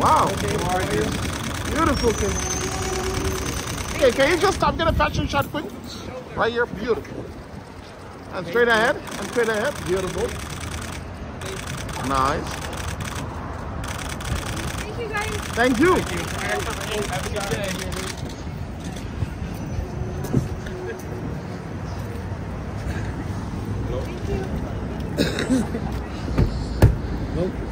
Wow. Beautiful thing. Okay, can you just stop, get a fashion shot quick? Right here, beautiful. And straight ahead, and straight ahead, beautiful. Nice. Thank you guys. Thank you.